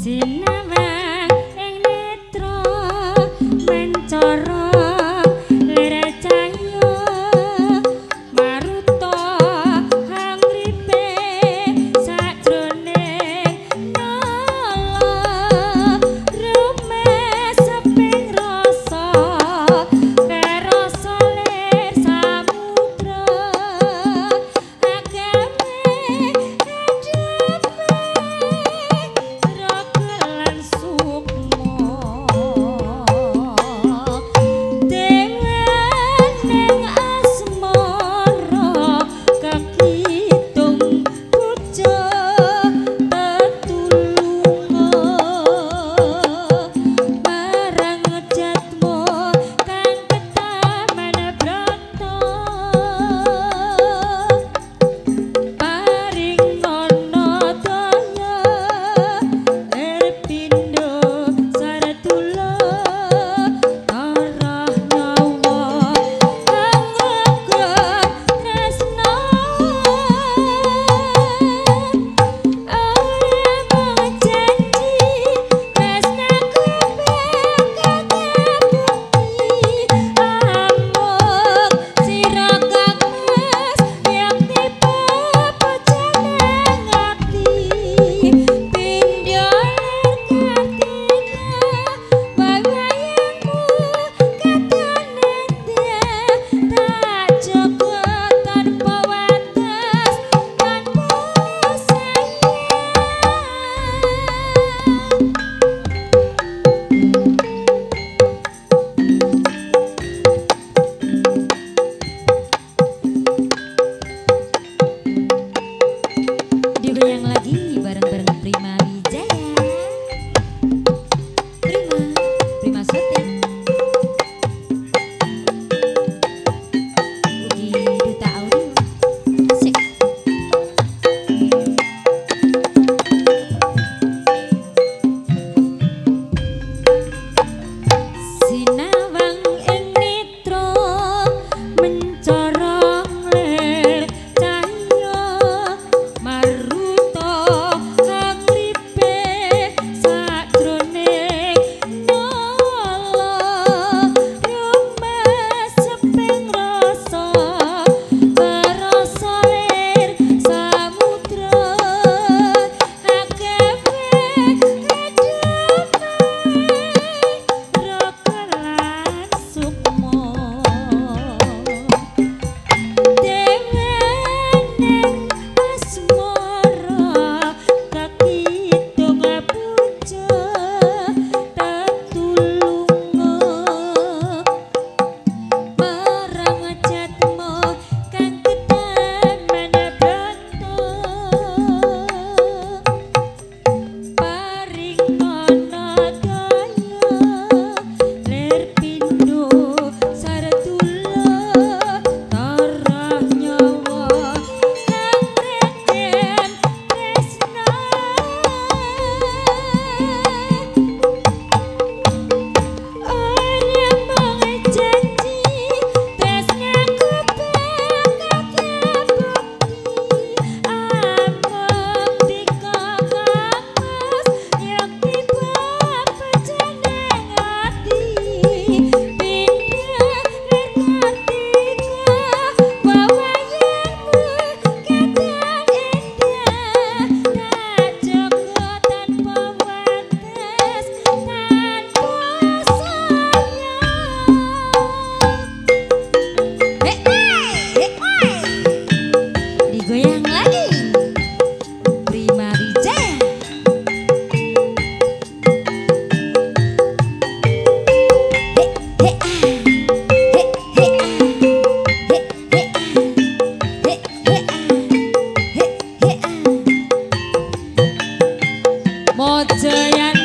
子。Oh, Jayan.